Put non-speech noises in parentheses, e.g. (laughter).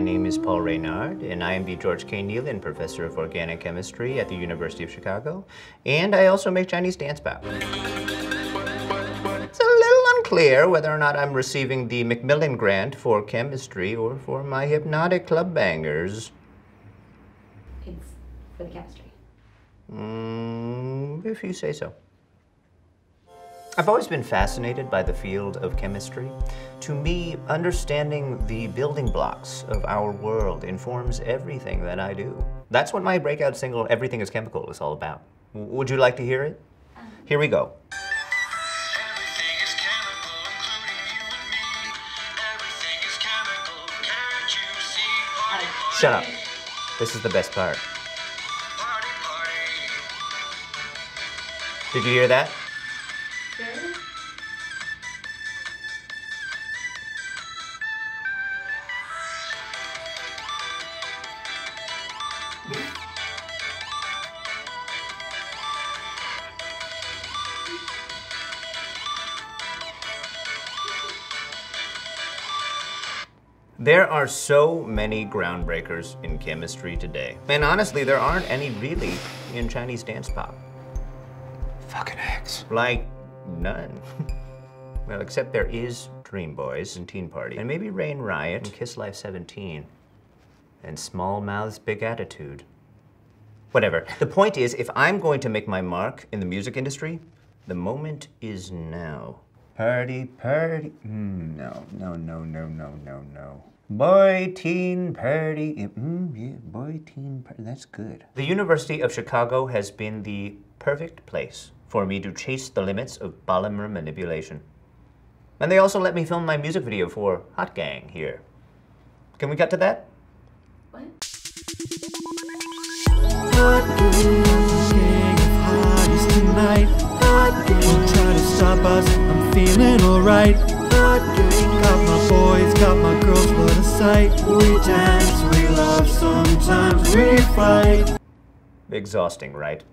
My name is Paul Raynard, and I am the George K. Nealon Professor of Organic Chemistry at the University of Chicago, and I also make Chinese dance pop. It's a little unclear whether or not I'm receiving the MacMillan Grant for chemistry or for my hypnotic club bangers. It's for the chemistry. Mm, if you say so. I've always been fascinated by the field of chemistry. To me, understanding the building blocks of our world informs everything that I do. That's what my breakout single, Everything is Chemical, is all about. Would you like to hear it? Uh-huh. Here we go. Chemical, including you and me. Everything is chemical, can't you see? Party, party, Shut up. This is the best part. party, party. Did you hear that? There are so many groundbreakers in chemistry today. And honestly, there aren't any really in Chinese dance pop. Fucking X. Like, none. (laughs) well, except there is Dream Boys and Teen Party, and maybe Rain Riot and Kiss Life 17, and Small Mouth's Big Attitude. Whatever. The point is, if I'm going to make my mark in the music industry, the moment is now. Party, party. Mm, no, no, no, no, no, no, no. Boy, teen party. Mm, yeah, boy, teen party. That's good. The University of Chicago has been the perfect place for me to chase the limits of polymer manipulation. And they also let me film my music video for Hot Gang here. Can we cut to that? Tonight. Don't try to stop us, I'm feeling alright. Got my boys, got my girls, what a sight. We dance, we love, sometimes we fight. Exhausting, right?